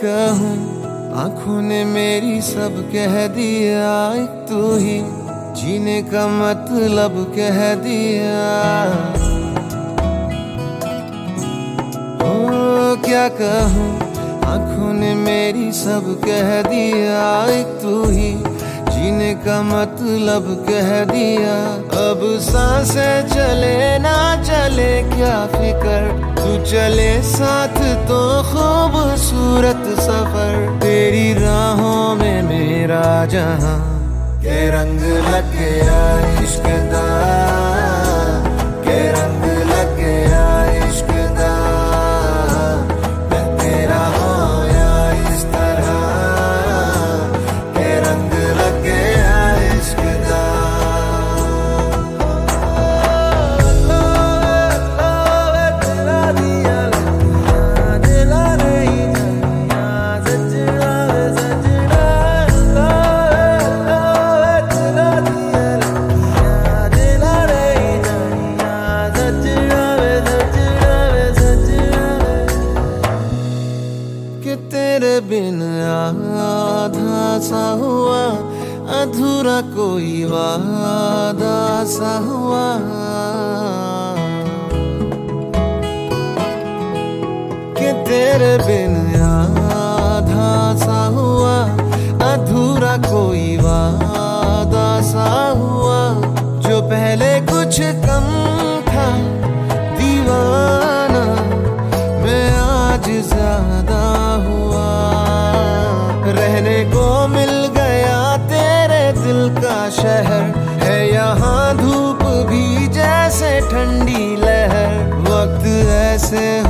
कहूँ, आँखों ने मेरी सब कह दिया, एक तू ही जीने का मतलब कह दिया। ओ क्या कहूँ, आँखों ने मेरी सब कह दिया, एक तू ही जीने का मतलब कह दिया। अब साँसें चले ना चले, क्या फिकर? तू चले साथ तो खूबसूरत सफर तेरी राहों में मेरा जहां के रंग लग गया इश्क का से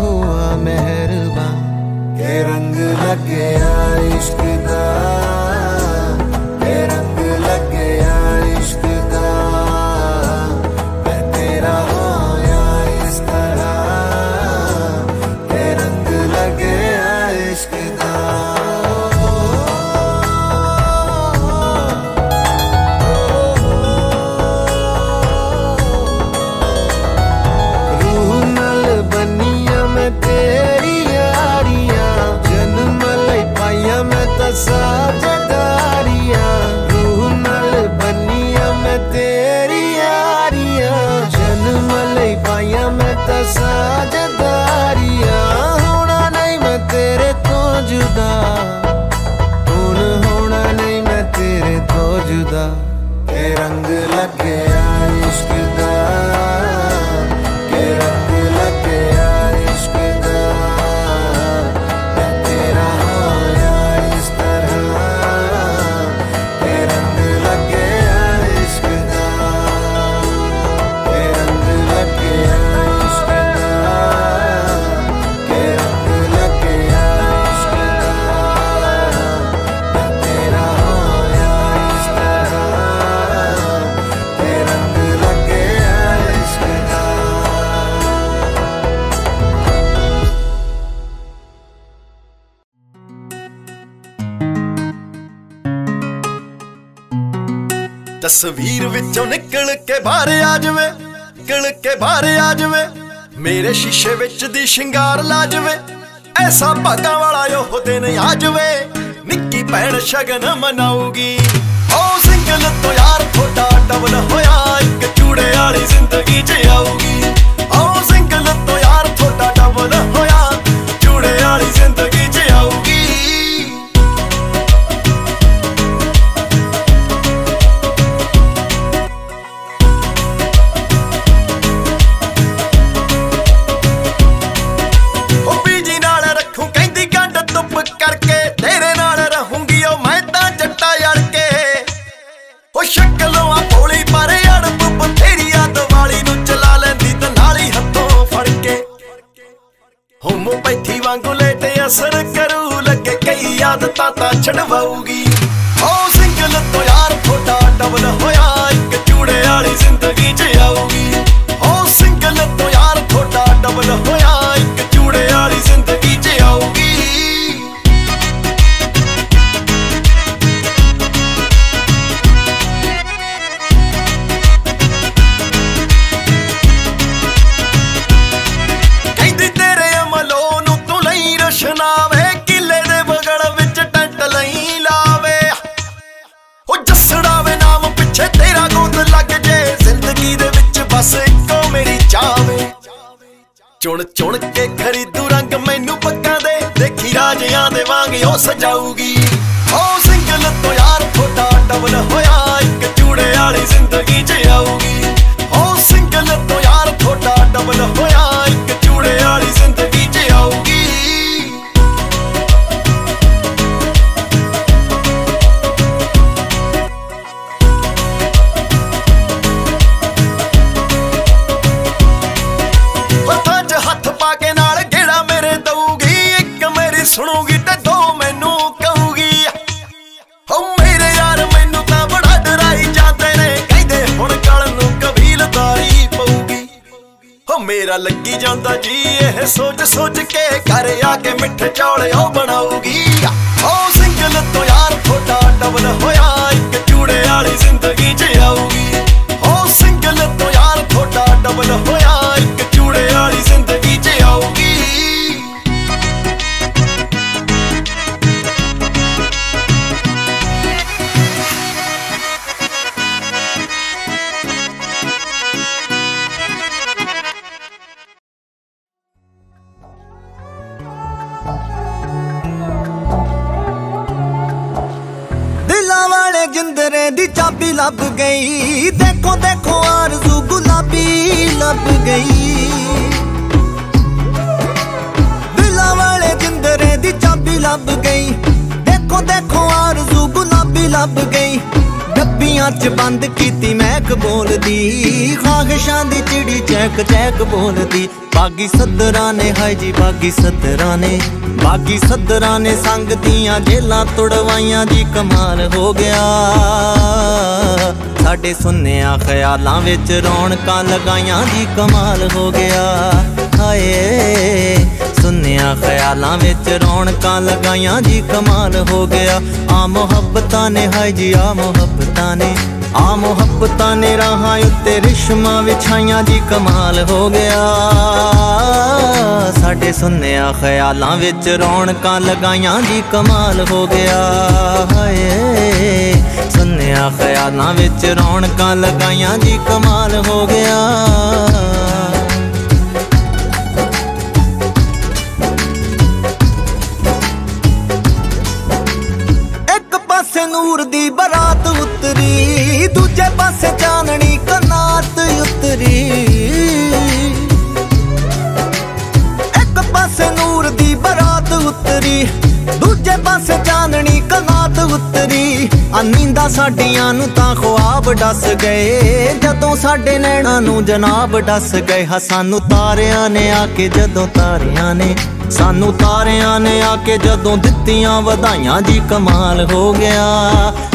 ਤਸਵੀਰ ਵਿੱਚੋਂ ਨਿਕਲ ਕੇ ਬਾਹਰ ਆ ਜਵੇ, ਨਿਕਲ ਕੇ ਬਾਹਰ ਆ ਜਵੇ, ਮੇਰੇ ਸ਼ੀਸ਼ੇ ਵਿੱਚ ਦੀ ਸ਼ਿੰਗਾਰ ਲਾ ਜਵੇ, ਐਸਾ ਭਾਗਾ ਵਾਲਾ ਉਹ ਦਿਨ ਆ ਜਾਵੇ, ਨਿੱਕੀ ਭੈਣ ਸ਼ਗਨ ਮਨਾਉਗੀ ਓ ਸਿੰਗਲ ਤੋਂ ਯਾਰ ਥੋੜਾ ਡਬਲ ਹੋਇਆ, ਇੱਕ ਚੂੜੇ ਵਾਲੀ ਜ਼ਿੰਦਗੀ ਚ ਆਉਗੀ ਓ ਸਿੰਗਲ ਤੋਂ ਤਾਂ ਛਡਵਾਉਗੀ ਚੁਣ ਚੁਣ ਕੇ ਖਰੀਦੂ ਰੰਗ ਮੈਨੂੰ ਪੱਕਾ ਦੇ। ਦੇਖੀ ਰਾਜਿਆਂ ਦੇ ਵਾਂਗ ਉਹ ਸਜਾਊਗੀ। ਮੇਰਾ ਲੱਗੀ ਜਾਂਦਾ ਜੀ, ਇਹ ਸੋਚ ਸੋਚ ਕੇ ਘਰ ਆ ਕੇ ਮਿੱਠੇ ਚੌਲ ਉਹ ਬਣਾਉਗੀ ਹੋ ਸਿੰਗਲ ਤੋਂ ਯਾਰ ਥੋੜਾ ਡਬਲ ਹੋਇਆ, ਇੱਕ ਚੂੜੇ ਵਾਲੀ ਜ਼ਿੰਦਗੀ 'ਚ ਆਊਗੀ। ਹੋ ਸਿੰਗਲ ਤੋਂ ਯਾਰ ਥੋੜਾ ਡਬਲ ਹੋਇਆ। ਦਿਲਾਂ ਜਿੰਦਰੇ ਦੀ ਚਾਬੀ ਲੱਭ ਗਈ। ਦੇਖੋ ਦੇਖੋ, ਆਰਜ਼ੂ ਗੁਲਾਬੀ ਲੱਭ ਗਈ। ਦਿਲਾਂ ਵਾਲੇ ਜਿੰਦਰੇ ਦੀ ਚਾਬੀ ਲੱਭ ਗਈ। ਦੇਖੋ ਦੇਖੋ, ਆਰਜ਼ੂ ਗੁਲਾਬੀ ਲੱਭ ਗਈ। ਡੱਬੀਆਂ 'ਚ ਬੰਦ ਕੀਤੀ ਮਹਿਕ ਬੋਲਦੀ। ਖਾਹਿਸ਼ਾਂ ਦੀ ਚਿੜੀ ਚੈਕ ਚੈਕ ਬੋਲਦੀ। ਬਾਗੀ ਸੱਦਰਾਂ ਨੇ, ਹਾਏ ਜੀ ਬਾਗੀ ਸੱਦਰਾਂ ਨੇ। ਬਾਗੀ ਸੱਦਰਾਂ ਨੇ ਸੰਗ ਦੀਆਂ ਜੇਲਾਂ ਤੁੜਵਾਈਆਂ ਜੀ, ਕਮਾਲ ਹੋ ਗਿਆ। ਸਾਡੇ ਸੁੰਨਿਆ ਖਿਆਲਾਂ ਵਿੱਚ ਰੌਣਕਾਂ ਲਗਾਈਆਂ ਜੀ, ਕਮਾਲ ਹੋ ਗਿਆ। ਹਾਏ। ਸੁੰਨਿਆ ਖਿਆਲਾਂ ਵਿੱਚ ਰੌਣਕਾਂ ਲਗਾਈਆਂ ਜੀ, ਕਮਾਲ ਹੋ ਗਿਆ। ਆ ਮੁਹੱਬਤਾਂ ਨੇ, ਹਾਏ ਜੀ, ਆ ਮੁਹੱਬਤਾਂ ਨੇ। ਆ ਮੁਹੱਬਤਾਂ ਨੇ ਰਾਹਾਂ ਉੱਤੇ ਰਿਸ਼ਮਾਂ ਵਿਛਾਈਆਂ ਜੀ, ਕਮਾਲ ਹੋ ਗਿਆ। ਸਾਡੇ ਸੁੰਨਿਆ ਖਿਆਲਾਂ ਵਿੱਚ ਰੌਣਕਾਂ ਲਗਾਈਆਂ ਜੀ, ਕਮਾਲ ਹੋ ਗਿਆ। ਹਾਏ, ਸੁੰਨਿਆ ਖਿਆਲਾਂ ਵਿੱਚ ਰੌਣਕਾਂ ਲਗਾਈਆਂ ਜੀ, ਕਮਾਲ ਹੋ ਗਿਆ। ਦੂਜੇ ਪਾਸੇ ਚਾਨਣੀ ਕਨਾਤ ਉਤਰੀ। ਉਤਰੀ ਆ ਨੀਂਦਾਂ ਸਾਡੀਆਂ ਨੂੰ ਤਾਂ ਖੁਆਬ ਡਸ ਗਏ। ਜਦੋਂ ਸਾਡੇ ਨੈਣਾ ਨੂੰ ਜਨਾਬ ਡਸ ਗਏ, ਹਾਂ ਸਾਨੂੰ ਤਾਰਿਆਂ ਨੇ ਆ ਕੇ ਜਦੋਂ ਤਾਰਿਆਂ ਨੇ, ਸਾਨੂੰ ਤਾਰਿਆਂ ਨੇ ਆ ਕੇ ਜਦੋਂ ਦਿੱਤੀਆਂ ਵਧਾਈਆਂ ਜੀ ਕਮਾਲ ਹੋ ਗਿਆ।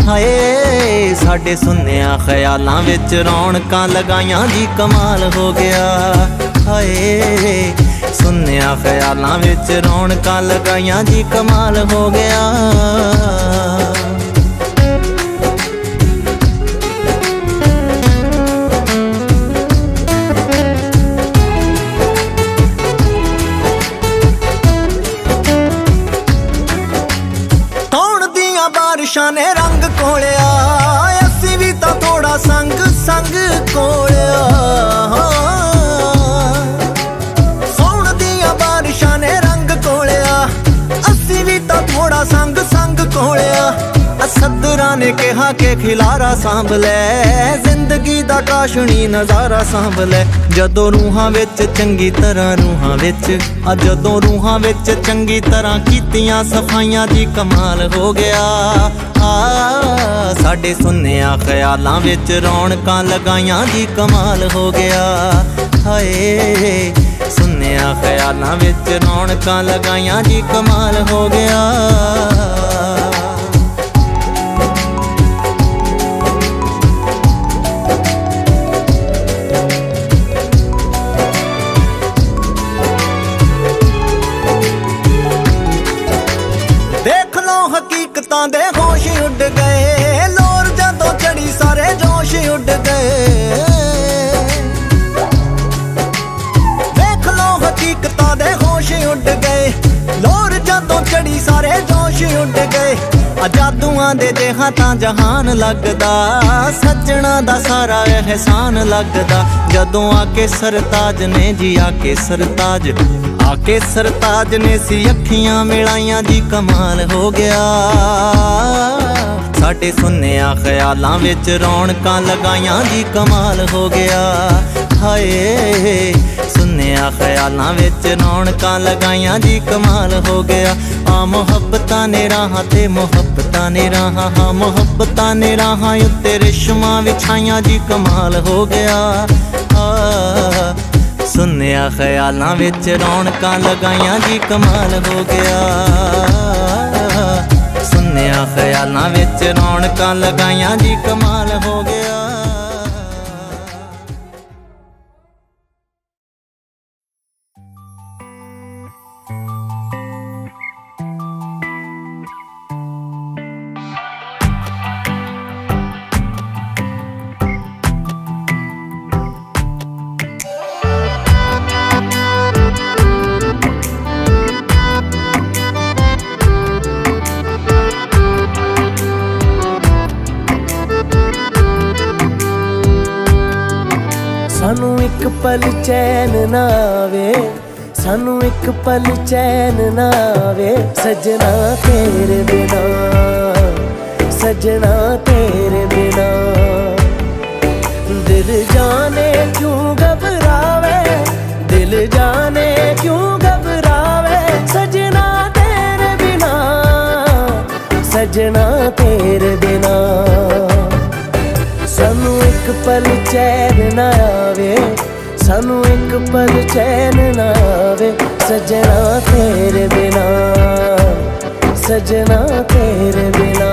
ਹਾਏ, ਸਾਡੇ ਸੁੰਨਿਆ ਖਿਆਲਾਂ ਵਿੱਚ ਰੌਣਕਾਂ ਲਗਾਈਆਂ ਜੀ ਕਮਾਲ ਹੋ ਗਿਆ। ਹਾਏ ਸੁੰਨਿਆ ਖਿਆਲਾਂ ਵਿੱਚ ਰੌਣਕਾਂ ਲਗਾਈਆਂ ਜੀ ਕਮਾਲ ਹੋ ਗਿਆ। ਕੌਣ ਦੀਆਂ ਬਾਰਿਸ਼ਾਂ ਨੇ ਅਸਦਰਾਂ ਨੇ ਕਿਹਾ ਕਿ ਖਿਲਾਰਾ ਸਾਂਭ ਲੈ। ਜ਼ਿੰਦਗੀ ਦਾ ਕਾਸ਼ਣੀ ਨਜ਼ਾਰਾ ਸਾਂਭ ਲੈ। ਜਦੋਂ ਰੂਹਾਂ ਵਿੱਚ ਚੰਗੀ ਤਰ੍ਹਾਂ ਰੂਹਾਂ ਵਿੱਚ। ਆ ਜਦੋਂ ਰੂਹਾਂ ਵਿੱਚ ਚੰਗੀ ਤਰ੍ਹਾਂ ਕੀਤੀਆਂ ਸਫਾਈਆਂ ਦੀ ਕਮਾਲ ਹੋ ਗਿਆ। ਆ, ਸਾਡੇ ਸੁੰਨਿਆ ਖਿਆਲਾਂ ਵਿੱਚ ਰੌਣਕਾਂ ਲਗਾਈਆਂ ਦੀ ਕਮਾਲ ਹੋ ਗਿਆ। ਹਾਏ ਸੁੰਨਿਆ ਖਿਆਲਾਂ ਵਿੱਚ ਰੌਣਕਾਂ ਲਗਾਈਆਂ ਜੀ ਕਮਾਲ ਹੋ ਗਿਆ। ਹਕੀਕਤਾਂ ਦੇ ਹੋਸ਼ ਉੱਡ ਗਏ। ਲੋਰ ਜਦੋਂ ਚੜੀ ਸਾਰੇ ਜੋਸ਼ ਉੱਡ ਗਏ। ਦੇਖ ਲਓ ਹਕੀਕਤਾਂ ਦੇ ਹੋਸ਼ ਉੱਡ ਗਏ। ਲੋਰ ਜਦੋਂ ਚੜੀ ਸਾਰੇ ਜੋਸ਼ ਉੱਡ ਗਏ। ਆ ਜਾਦੂਆਂ ਦੇ ਦੇਹਾਂ ਤਾਂ ਜਹਾਨ ਲੱਗਦਾ। ਸੱਜਣਾ ਦਾ ਸਾਰਾ ਇਹਸਾਨ ਲੱਗਦਾ। ਜਦੋਂ ਆ ਕੇ ਸਰਤਾਜ ਨੇ ਜੀ ਆ ਕੇ ਸਰਤਾਜ ਆ ਕੇ ਸਰਤਾਜ ਨੇ ਸੀ ਅੱਖੀਆਂ ਮਿਲਾਈਆਂ ਦੀ ਕਮਾਲ ਹੋ ਗਿਆ। ਸਾਡੇ ਸੁਨਿਆ ਖਿਆਲਾਂ ਵਿੱਚ ਰੌਣਕਾਂ ਲਗਾਈਆਂ ਜੀ, ਕਮਾਲ ਹੋ ਗਿਆ। ਹਾਏ ਸੁਨਿਆ ਖਿਆਲਾਂ ਵਿੱਚ ਰੌਣਕਾਂ ਲਗਾਈਆਂ ਜੀ, ਕਮਾਲ ਹੋ ਗਿਆ। ਆ ਮੁਹੱਬਤਾਂ ਨੇ ਰਾਹਾਂ ਤੇ ਮੁਹੱਬਤਾਂ ਨੇ ਰਾਹਾਂ, ਹਾਂ ਮੁਹੱਬਤਾਂ ਨੇ ਰਾਹਾਂ ਉੱਤੇ ਰਿਸ਼ਮਾਂ ਵਿਛਾਈਆਂ ਜੀ, ਕਮਾਲ ਹੋ ਗਿਆ। ਆ ਸੁਨਿਆ ਖਿਆਲਾਂ ਵਿੱਚ ਰੌਣਕਾਂ ਲਗਾਈਆਂ ਜੀ, ਕਮਾਲ ਹੋ ਗਿਆ। ਸੁਨਿਆ ਖਿਆਲਾਂ ਵਿੱਚ ਰੌਣਕਾਂ ਲਗਾਈਆਂ ਜੀ, ਕਮਾਲ ਹੋ ਗਿਆ। ਸਾਨੂੰ ਇੱਕ ਪਲ ਚੈਨ ਨਾ ਆਵੇ, ਸਾਨੂੰ ਇੱਕ ਪਲ ਚੈਨ ਨਾ ਆਵੇ। ਸਜਣਾ ਤੇਰੇ ਬਿਨਾ, ਸਜਣਾ ਤੇਰੇ ਬਿਨਾ। ਦਿਲ ਜਾਣੇ ਕਿਉਂ ਘਬਰਾਵੇ, ਦਿਲ ਜਾਣੇ ਕਿਉਂ ਘਬਰਾਵੇ? ਸਜਣਾ ਤੇਰੇ ਬਿਨਾ, ਸਜਣਾ ਤੇਰੇ ਬਿਨਾ। ਇੱਕ ਪਲ ਚੈਨ ਨਾ ਆਵੇ, ਸਾਨੂੰ ਇੱਕ ਪਲ ਚੈਨ ਨਾ ਆਵੇ। ਸਜਣਾ ਤੇਰੇ ਬਿਨਾ, ਸਜਣਾ ਤੇਰੇ ਬਿਨਾ।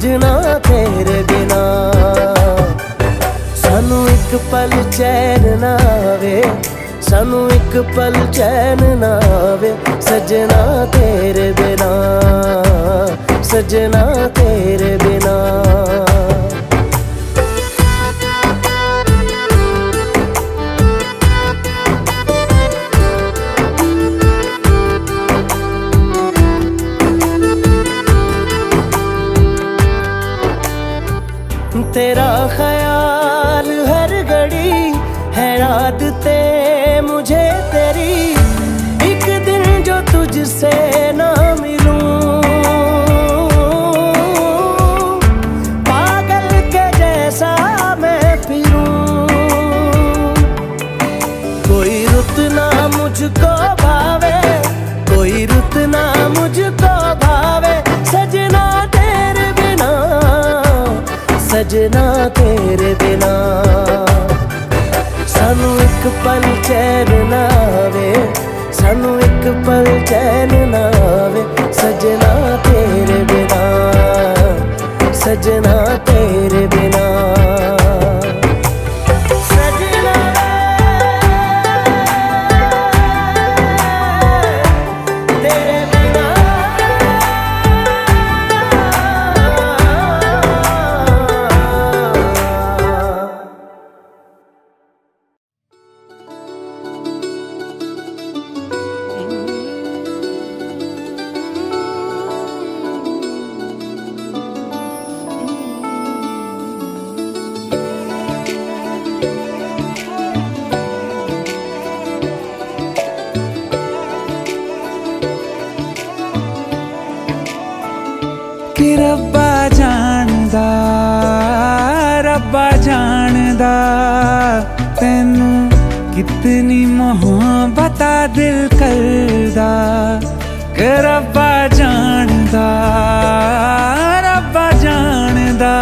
ਸਜਣਾ ਤੇਰੇ ਬਿਨਾ। ਸਾਨੂੰ ਇੱਕ ਪਲ ਚੈਨ ਨਾ ਆਵੇ, ਸਾਨੂੰ ਇੱਕ ਪਲ ਚੈਨ ਨਾ ਆਵੇ, ਸਜਣਾ ਤੇਰੇ ਬਿਨਾ, ਸਜਣਾ ਤੇਰੇ ਸਜਣਾ ਤੇਰੇ ਬਿਨਾ। ਸਾਨੂੰ ਇੱਕ ਪਲ ਚੈਨ ਨਾ ਆਵੇ, ਸਾਨੂੰ ਇੱਕ ਪਲ ਚੈਨ ਨਾ ਆਵੇ। ਸਜਣਾ ਤੇਰੇ ਬਿਨਾ, ਸਜਣਾ ਤੇਰੇ ਪਤਾ ਦਿਲ ਕਰਦਾ ਕਿ ਰੱਬਾ ਜਾਣਦਾ ਰੱਬਾ ਜਾਣਦਾ।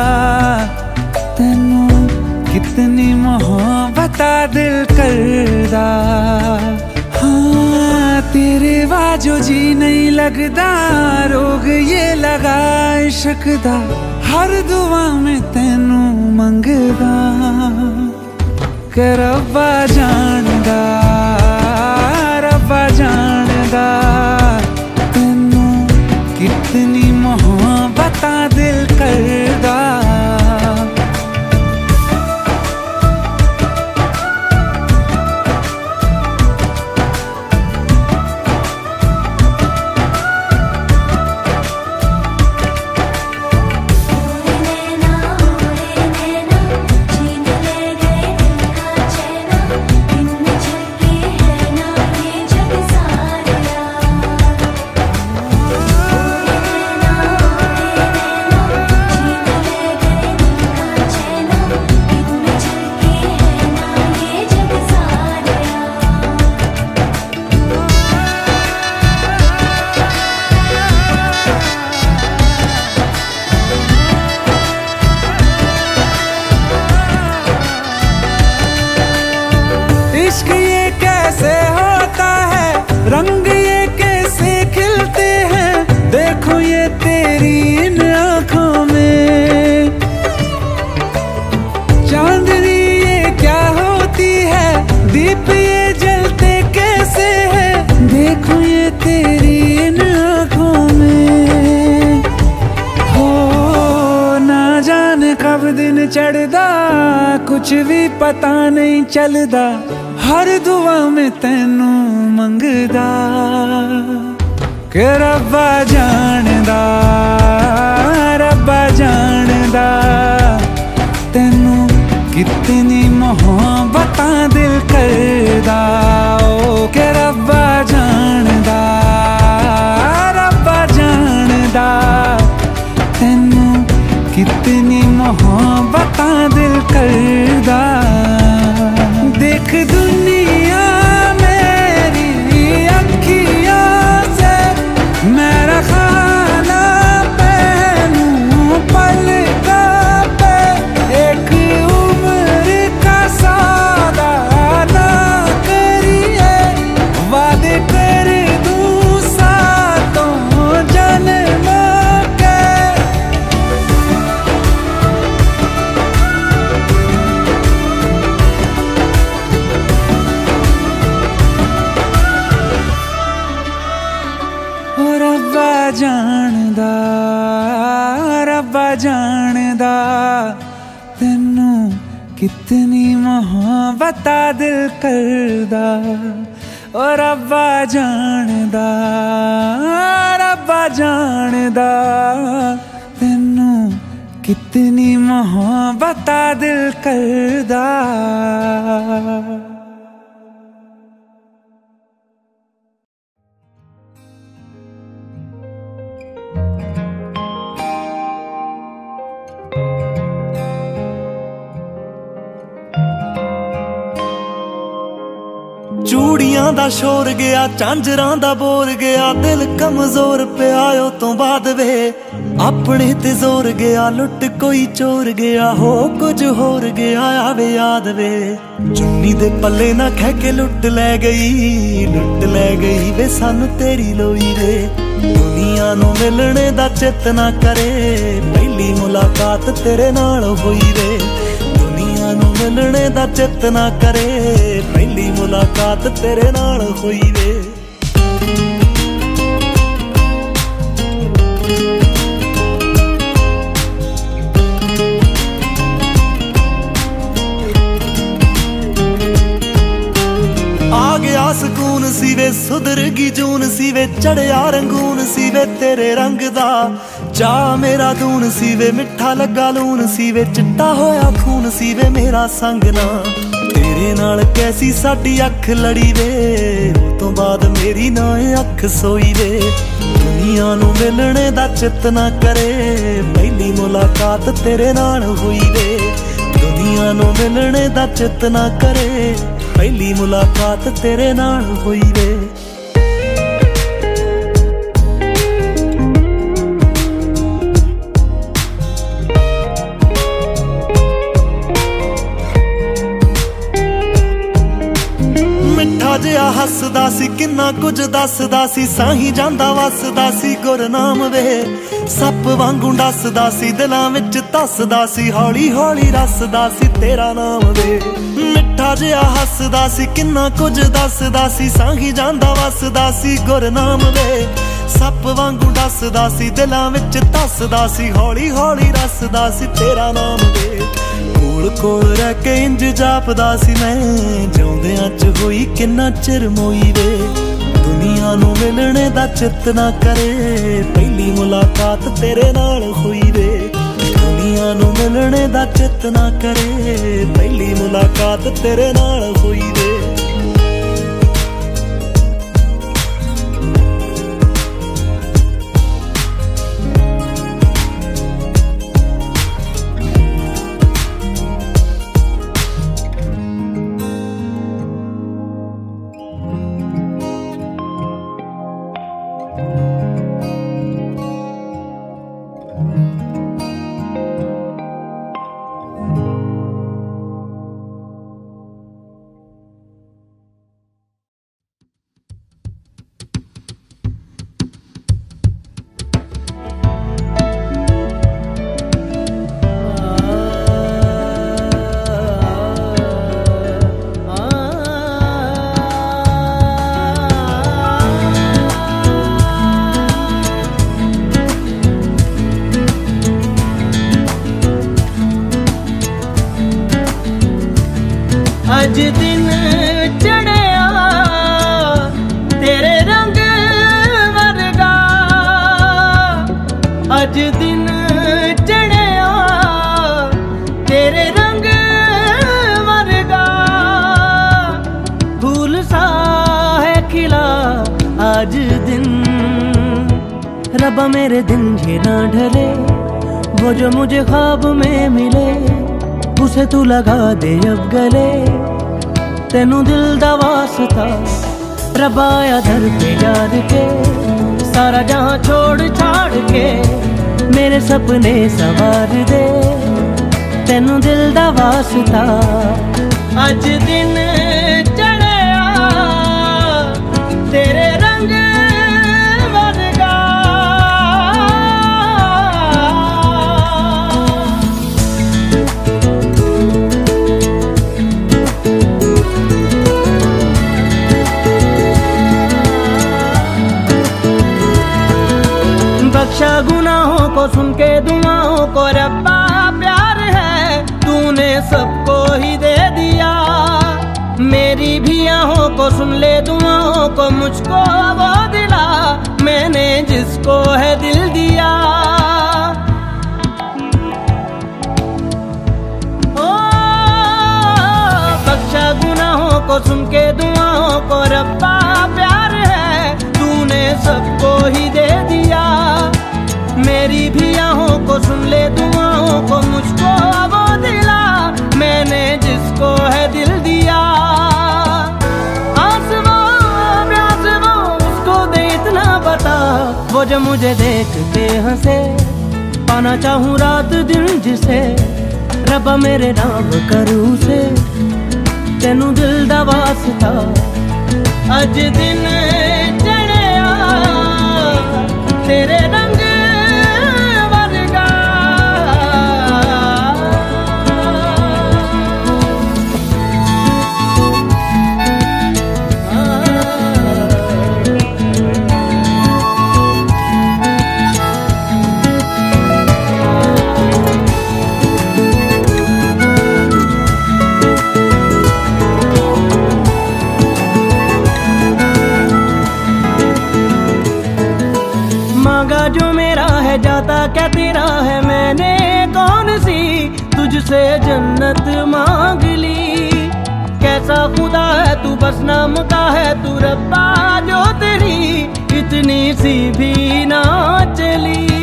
ਤੈਨੂੰ ਕਿਤਨੀ ਮੁਹੱਬਤ ਆ ਦਿਲ ਕਰਦਾ। ਹਾਂ, ਤੇਰੇ ਵਾਜੋ ਜੀ ਨਹੀਂ ਲੱਗਦਾ, ਰੋਗ ਇਹ ਲਗਾ ਇਸ਼ਕ ਦਾ ਹਰ ਦੁਆ ਮੈਂ ਤੈਨੂੰ ਮੰਗਦਾ ਕਰਵਾ ਜਾਣਦਾ। ਵੀ ਪਤਾ ਨਹੀਂ ਚੱਲਦਾ, ਹਰ ਦੁਆ ਮੈਂ ਤੈਨੂੰ ਮੰਗਦਾ। ਕਿ ਰੱਬਾ ਜਾਣਦਾ ਰੱਬਾ ਜਾਣਦਾ। ਤੈਨੂੰ ਕਿਤਨੀ ਮੁਹੱਬਤਾਂ ਦਿਲ ਕਰਦਾ, ਓ ਕਿ ਰੱਬਾ ਕਿਤਨੀ ਮੁਹੱਬਤ ਦਿਲ ਕਰਦਾ ਕਿਤਨੀ ਮੁਹੱਬਤ ਦਿਲ ਕਰਦਾ ਓ ਰੱਬਾ ਜਾਣਦਾ ਰੱਬਾ ਜਾਣਦਾ ਤੈਨੂੰ ਕਿਤਨੀ ਮੁਹੱਬਤ ਦਿਲ ਕਰਦਾ ਚੂੜੀਆਂ ਦਾ ਸ਼ੋਰ ਗਿਆ ਚਾਂਜਰਾਂ ਦਾ ਬੋਰ ਗਿਆ, ਦਿਲ ਕਮਜ਼ੋਰ ਪਿਆ ਤੋਂ ਬਾਅਦ ਵੇ ਆਪਣੇ ਤੇ ਜ਼ੋਰ ਗਿਆ, ਲੁੱਟ ਕੋਈ ਚੋਰ ਗਿਆ, ਹੋ ਕੁਝ ਹੋਰ ਗਿਆ, ਆਵੇ ਯਾਦ ਵੇ। ਚੁੰਨੀ ਦੇ ਪੱਲੇ ਨਾ ਖਹਿ ਕੇ ਲੁੱਟ ਲੈ ਗਈ, ਲੁੱਟ ਲੈ ਗਈ ਵੇ ਸਾਨੂੰ ਤੇਰੀ ਲੋਈ ਵੇ। ਦੁਨੀਆ ਨੂੰ ਮਿਲਣੇ ਦਾ ਚਿੱਤ ਨਾ ਕਰੇ, ਪਹਿਲੀ ਮੁਲਾਕਾਤ ਤੇਰੇ ਨਾਲ ਹੋਈ ਵੇ। ਦੁਨੀਆ ਨੂੰ ਮਿਲਣੇ ਦਾ ਚਿੱਤ ਨਾ ਕਰੇ ਪਹਿਲੀ ਮੁਲਾਕਾਤ ਤੇਰੇ ਨਾਲ ਹੋਈ ਵੇ। ਆ ਗਿਆ ਸਕੂਨ ਸੀ ਵੇ ਸੁਧਰ ਗਈ ਜੂਨ ਸੀ ਵੇ ਚੜਿਆ ਰੰਗੂਨ ਸੀ ਵੇ ਤੇਰੇ ਰੰਗ ਦਾ। ਚਾ ਮੇਰਾ ਦੂਨ ਸੀ ਵੇ ਮਿੱਠਾ ਲੱਗਾ ਲੂਨ ਸੀ ਵੇ ਚਿੱਟਾ ਹੋਇਆ ਖੂਨ ਸੀ ਵੇ ਮੇਰਾ ਸੰਗ ਨਾ। ਤੇਰੇ ਨਾਲ ਕੈਸੀ ਸਾਡੀ ਅੱਖ ਲੜੀ ਵੇ? ਤੋਂ ਬਾਅਦ ਮੇਰੀ ਨਾ ਅੱਖ ਸੋਈ ਵੇ। ਦੁਨੀਆ ਨੂੰ ਮਿਲਣੇ ਦਾ ਚਿੱਤ ਨਾ ਕਰੇ। ਪਹਿਲੀ ਮੁਲਾਕਾਤ ਤੇਰੇ ਨਾਲ ਹੋਈ ਵੇ। ਦੁਨੀਆ ਨੂੰ ਮਿਲਣੇ ਦਾ ਚਿੱਤ ਨਾ ਕਰੇ। ਪਹਿਲੀ ਮੁਲਾਕਾਤ ਤੇਰੇ ਨਾਲ ਹੋਈ ਵੇ। ਹੱਸਦਾ ਸੀ, ਕਿੰਨਾ ਕੁਝ ਦੱਸਦਾ ਸੀ, ਸਾਹੀ ਜਾਂਦਾ ਵਸਦਾ ਸੀ, ਗੁਰਨਾਮ ਵੇ। ਸੱਪ ਵਾਂਗੂ ਡੱਸਦਾ ਸੀ, ਦਿਲਾਂ ਵਿੱਚ ਧੱਸਦਾ ਸੀ, ਹੌਲੀ ਹੌਲੀ ਰਸਦਾ ਸੀ, ਤੇਰਾ ਨਾਮ ਵੇ। ਮਿੱਠਾ ਜਿਹਾ ਹੱਸਦਾ ਸੀ, ਕਿੰਨਾ ਕੁਝ ਦੱਸਦਾ ਸੀ, ਸਾਹੀ ਜਾਂਦਾ ਵਸਦਾ ਸੀ, ਗੁਰਨਾਮ ਵੇ। ਸੱਪ ਵਾਂਗੂ ਡੱਸਦਾ ਸੀ, ਦਿਲਾਂ ਵਿੱਚ ਧੱਸਦਾ ਸੀ, ਹੌਲੀ ਹੌਲੀ ਰਸਦਾ ਸੀ, ਤੇਰਾ ਨਾਮ ਵੇ। ਕੋਲ ਕੋਲ ਰਹਿ ਕੇ ਇੰਜ ਜਾਪਦਾ ਸੀ ਮੈਂ। ਜਿਉਂਦਿਆਂ ਚ ਹੋਈ ਕਿੰਨਾ ਚਿਰ ਮੋਈ ਵੇ। ਦੁਨੀਆ ਨੂੰ ਮਿਲਣੇ ਦਾ ਚਿੱਤ ਨਾ ਕਰੇ। ਪਹਿਲੀ ਮੁਲਾਕਾਤ ਤੇਰੇ ਨਾਲ ਹੋਈ ਵੇ। ਦੁਨੀਆ ਨੂੰ ਮਿਲਣੇ ਦਾ ਚਿੱਤ ਨਾ ਕਰੇ। ਪਹਿਲੀ ਮੁਲਾਕਾਤ ਤੇਰੇ ਨਾਲ ਹੋਈ दिन चढ़या, तेरे रंग वर्गा अज दिन चढ़या, तेरे रंग वर्गा भूल सा है खिला आज दिन। रब मेरे दिन ये ढले, वो जो मुझे ख्वाब में मिले, उसे तू लगा दे अब गले। ਤੈਨੂੰ ਦਿਲ ਦਾ ਵਾਸਤਾ। ਰੱਬਾ ਆਦਰ ਤੇ ਯਾਦ ਕੇ, ਸਾਰਾ ਜਹਾਂ ਛੋੜ ਛਾੜ ਕੇ, ਮੇਰੇ ਸੁਪਨੇ ਸਵਾਰ ਦੇ। ਤੈਨੂੰ ਦਿਲ ਦਾ ਵਾਸਤਾ। ਅੱਜ ਦਿਨ सुन के दुआओं को रब्बा, प्यार है, तूने सबको ही दे दिया। मेरी भी आहों को सुन ले, दुआओं को मुझको वो दिला। मैंने जिसको है दिल दिया। ओ, बख्शा गुनाहों को सुन के दुआओं को रब्बा, प्यार है, तूने सबको वो जो मुझे देख के हंसे पाना चाहूँ रात दिन जिसे रब मेरे नाम करू से तेनू दिल दा वास्ता अज दिन चढ़या तेरे नाम तुझसे जन्नत मांग ली। कैसा खुदा है तू, बस नाम का है तू, रब्बा जो तेरी इतनी सी भी ना चली।